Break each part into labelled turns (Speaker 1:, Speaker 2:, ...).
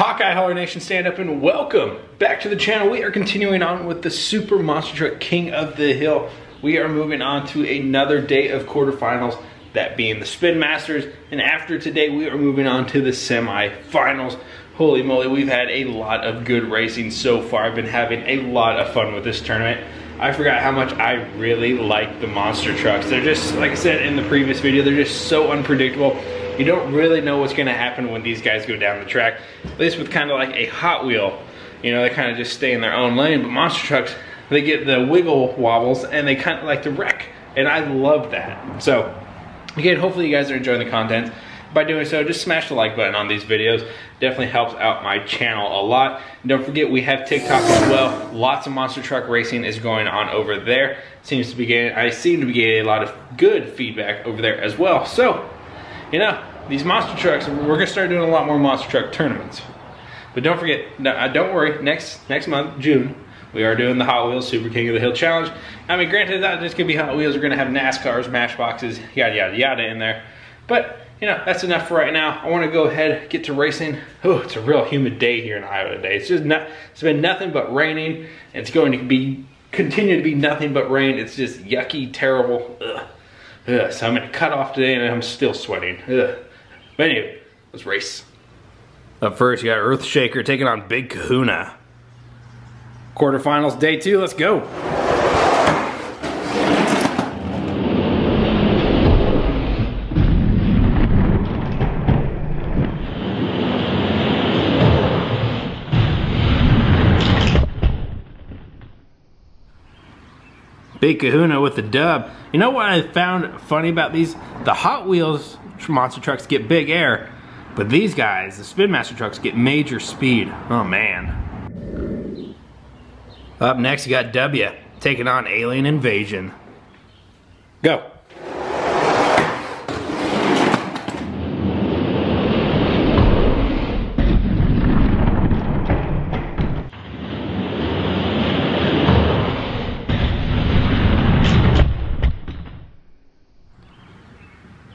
Speaker 1: Hawkeye Hauler Nation stand up and welcome back to the channel. We are continuing on with the Super Monster Truck King of the Hill. We are moving on to another day of quarterfinals, that being the Spin Masters. And after today, we are moving on to the semifinals. Holy moly, we've had a lot of good racing so far. I've been having a lot of fun with this tournament. I forgot how much I really like the monster trucks. They're just, like I said in the previous video, they're just so unpredictable. You don't really know what's gonna happen when these guys go down the track. At least with kind of like a Hot Wheel. You know, they kind of just stay in their own lane, but monster trucks, they get the wiggle wobbles and they kind of like to wreck. And I love that. So, again, hopefully you guys are enjoying the content. By doing so, just smash the like button on these videos. Definitely helps out my channel a lot. And don't forget, we have TikTok as well. Lots of monster truck racing is going on over there. Seems to be getting, I seem to be getting a lot of good feedback over there as well. So, you know, these monster trucks, we're gonna start doing a lot more monster truck tournaments. But don't forget, uh, don't worry, next next month, June, we are doing the Hot Wheels Super King of the Hill Challenge. I mean, granted, that just gonna be Hot Wheels. We're gonna have NASCARs, Matchboxes, yada, yada, yada in there. But you know, that's enough for right now. I want to go ahead, get to racing. Oh, it's a real humid day here in Iowa today. It's just not, it's been nothing but raining. It's going to be, continue to be nothing but rain. It's just yucky, terrible. Ugh. Ugh. So I'm gonna cut off today and I'm still sweating. Ugh. But anyway, let's race. Up first, you got Earthshaker taking on Big Kahuna. Quarterfinals, day two, let's go. Big Kahuna with the dub. You know what I found funny about these? The Hot Wheels monster trucks get big air, but these guys, the Spin Master trucks, get major speed. Oh man. Up next, you got W taking on Alien Invasion. Go.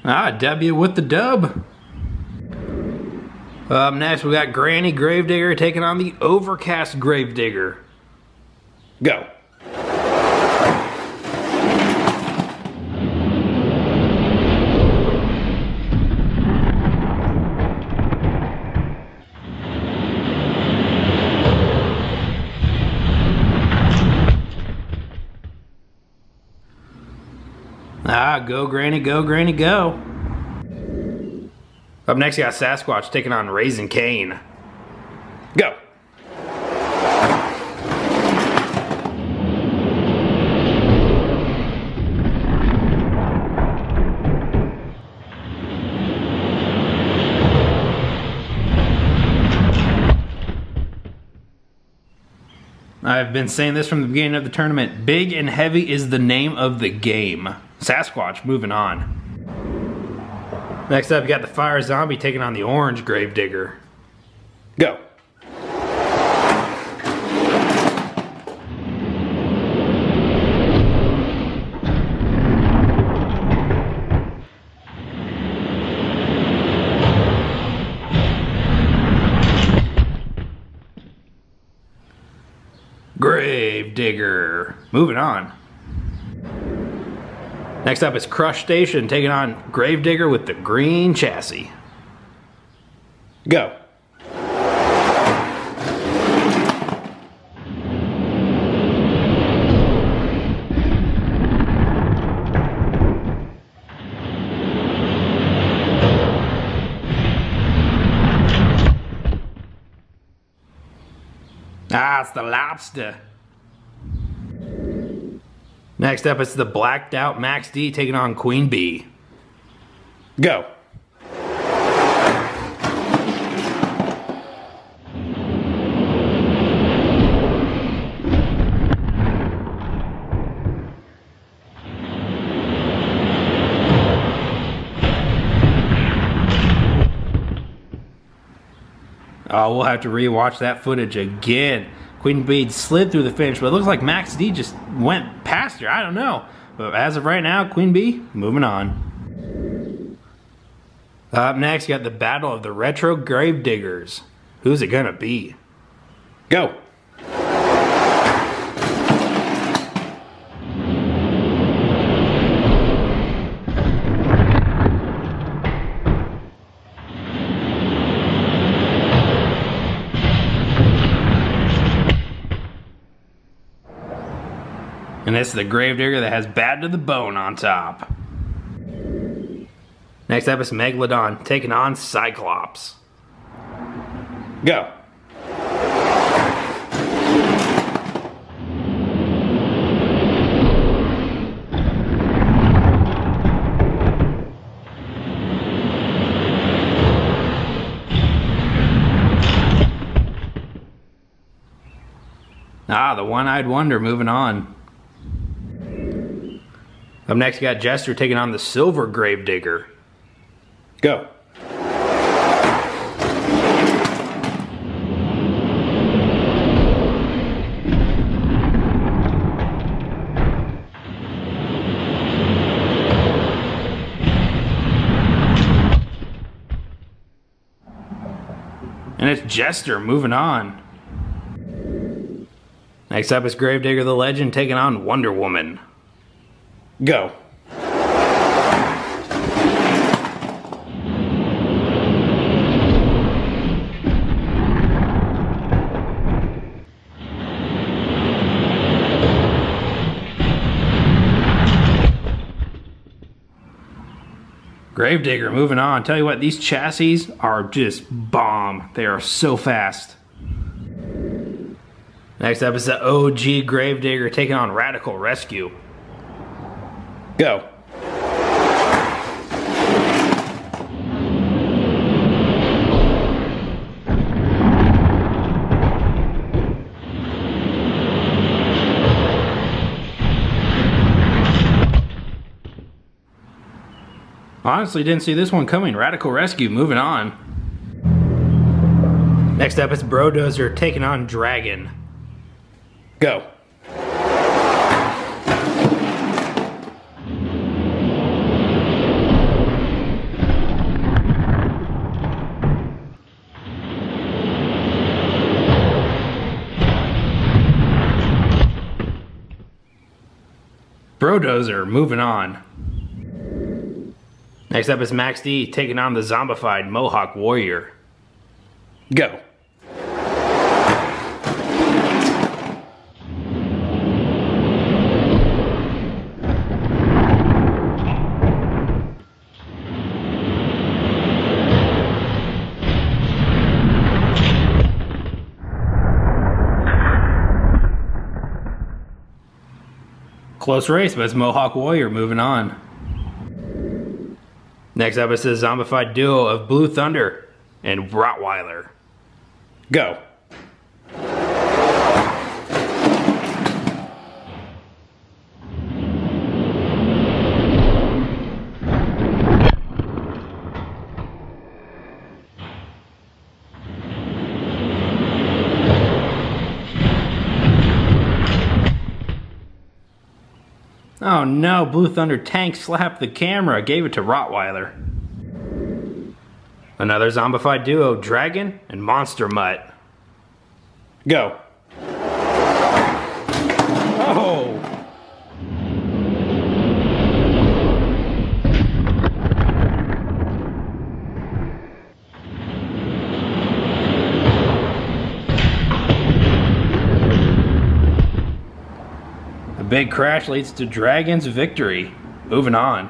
Speaker 1: Ah, W with the dub. Next, we got Granny Gravedigger taking on the Overcast Gravedigger. Go. Ah, go Granny, go Granny, go. Up next, you got Sasquatch taking on Raising Cane. Go. I've been saying this from the beginning of the tournament. Big and heavy is the name of the game. Sasquatch moving on. Next up, you got the Fire Zombie taking on the Orange Gravedigger. Go. Gravedigger. Moving on. Next up is Crush Station taking on Gravedigger with the green chassis. Go. Ah, it's the lobster. Next up, it's the blacked out Max D taking on Queen Bee. Go. Oh, we'll have to rewatch that footage again. Queen Bee slid through the finish, but it looks like Max D just went past her. I don't know. But as of right now, Queen Bee, moving on. Up next, you got the Battle of the Retro Gravediggers. Who's it gonna be? Go. And this is the Gravedigger that has Bad to the Bone on top. Next up is Megalodon taking on Cyclops. Go. Ah, the one-eyed wonder moving on. Up next, you got Jester taking on the Silver Gravedigger. Go. And it's Jester moving on. Next up is Gravedigger the Legend taking on Wonder Woman. Go. Gravedigger, moving on. Tell you what, these chassis are just bomb. They are so fast. Next up is the OG Gravedigger taking on Radical Rescue. Go. Honestly, didn't see this one coming. Radical Rescue, moving on. Next up is Brodozer taking on Dragon. Go. Brodozer moving on. Next up is Max D taking on the zombified Mohawk Warrior. Go. Close race, but it's Mohawk Warrior moving on. Next up is the zombified duo of Blue Thunder and Rottweiler. Go. Oh no, Blue Thunder tank slapped the camera, gave it to Rottweiler. Another zombified duo, Dragon and Monster Mutt. Go. Oh! Big crash leads to Dragon's victory. Moving on.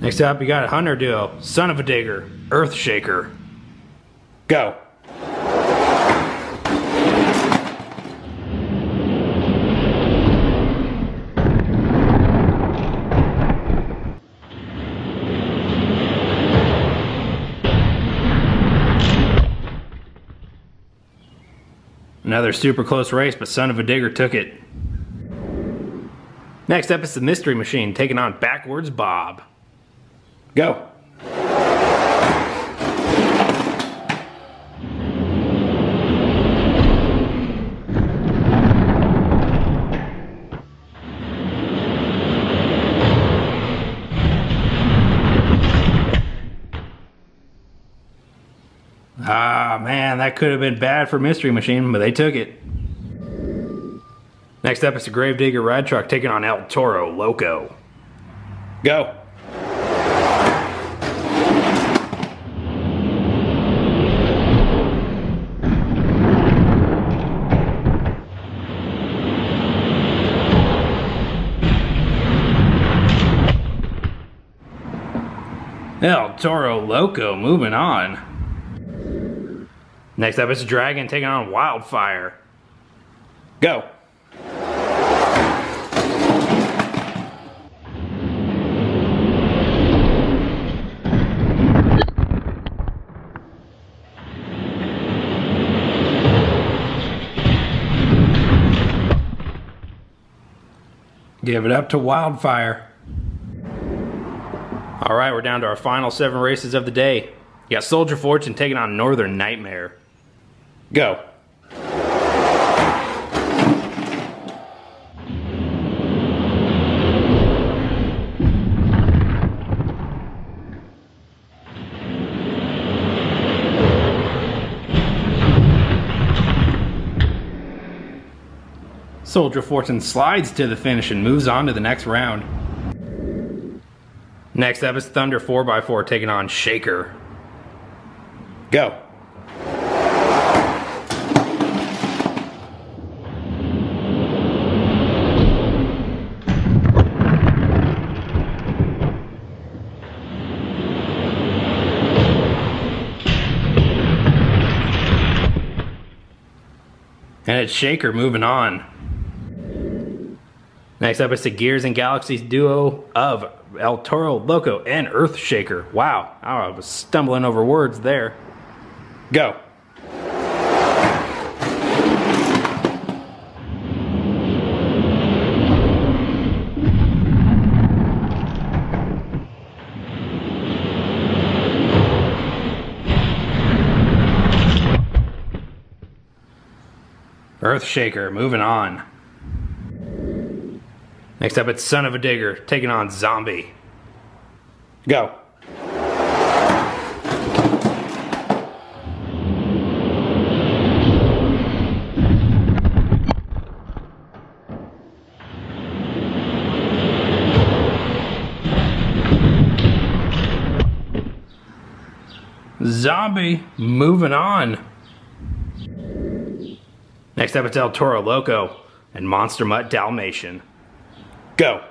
Speaker 1: Next up, you got a Hunter duo, Son-uva Digger, Earthshaker. Go. Another super close race, but Son-uva Digger took it. Next up is the Mystery Machine taking on Backwards Bob. Go. Man, that could have been bad for Mystery Machine, but they took it. Next up is the Gravedigger Ride Truck taking on El Toro Loco. Go. El Toro Loco moving on. Next up is Dragon taking on Wildfire. Go. Give it up to Wildfire. All right, we're down to our final seven races of the day. You got Soldier Fortune taking on Northern Nightmare. Go. Soldier Fortune slides to the finish and moves on to the next round. Next up is Thunder 4x4 taking on Shaker. Go. And Shaker moving on. Next up is the Gears and Galaxies duo of El Toro Loco and Earthshaker. Wow, I was stumbling over words there. Go. Earthshaker, moving on. Next up, it's Son-uva Digger taking on Zombie. Go. Zombie, moving on. Next up, it's El Toro Loco and Monster Mutt Dalmatian. Go.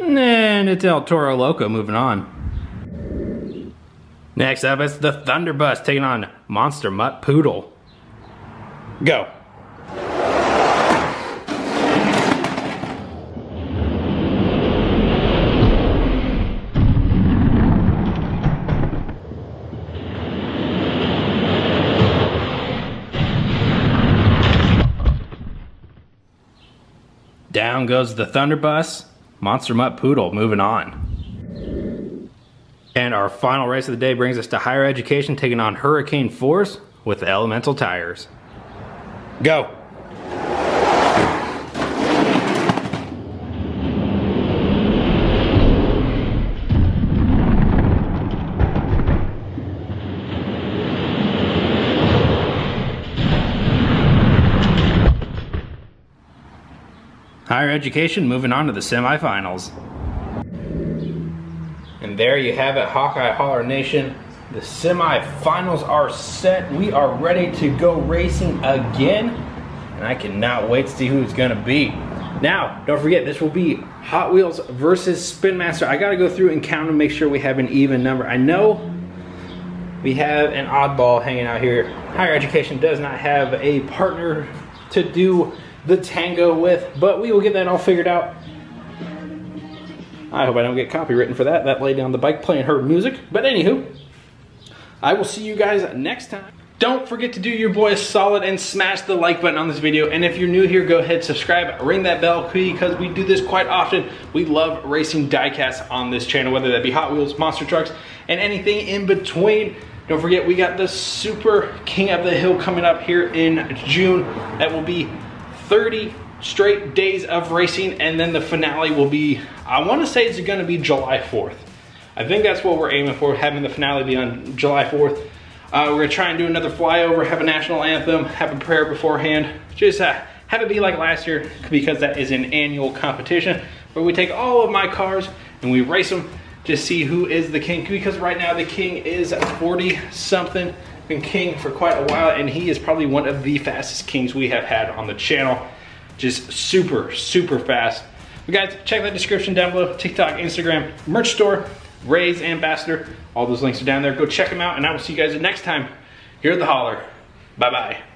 Speaker 1: And it's El Toro Loco moving on. Next up, is the Thunderbus taking on Monster Mutt Poodle. Go. Down goes the Thunderbus. Monster Mutt Poodle moving on. And our final race of the day brings us to higher education taking on Hurricane Force with Elemental Tires. Go. Higher education moving on to the semifinals. And there you have it, Hawkeye Hauler Nation. The semifinals are set. We are ready to go racing again. And I cannot wait to see who it's going to be. Now, don't forget, this will be Hot Wheels versus Spin Master. I got to go through and count and make sure we have an even number. I know we have an oddball hanging out here. Higher Education does not have a partner to do the tango with, but we will get that all figured out. I hope I don't get copywritten for that. That lady on the bike playing her music. But anywho, I will see you guys next time. Don't forget to do your boy a solid and smash the like button on this video. And if you're new here, go ahead, subscribe, ring that bell because we do this quite often. We love racing diecasts on this channel, whether that be Hot Wheels, monster trucks, and anything in between. Don't forget, we got the Super King of the Hill coming up here in June. That will be 30 straight days of racing, and then the finale will be, I want to say it's going to be July 4th. I think that's what we're aiming for, having the finale be on July 4th. Uh, we're to try and do another flyover, have a national anthem, have a prayer beforehand. Just uh, have it be like last year, because that is an annual competition where we take all of my cars and we race them to see who is the king because right now the king is 40 something been king for quite a while and he is probably one of the fastest kings we have had on the channel just super super fast we guys check that description down below tiktok instagram merch store Raze ambassador. All those links are down there. Go check them out and i will see you guys next time. Here at the holler. Bye bye